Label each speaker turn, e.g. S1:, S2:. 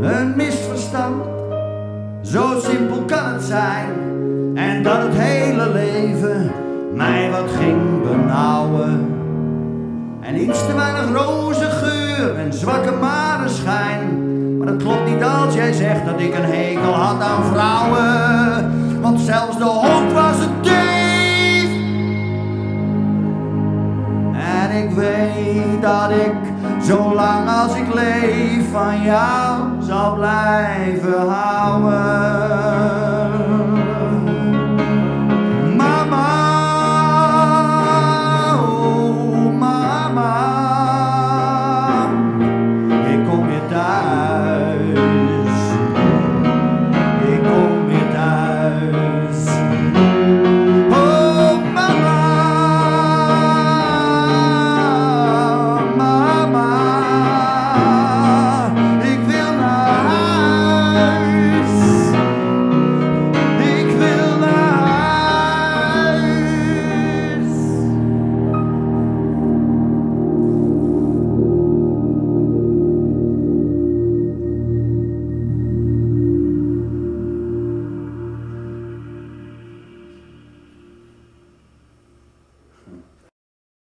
S1: een misverstand. Zo simpel kan het zijn. En dat het hele leven mij wat ging benauwen. En iets te weinig roze geur en zwakke maneschijn. Maar dat klopt niet als jij zegt dat ik een hekel had aan vrouwen. Want zelfs de hond was een dief. En ik weet dat ik, zolang als ik leef, van jou zal blijven houden.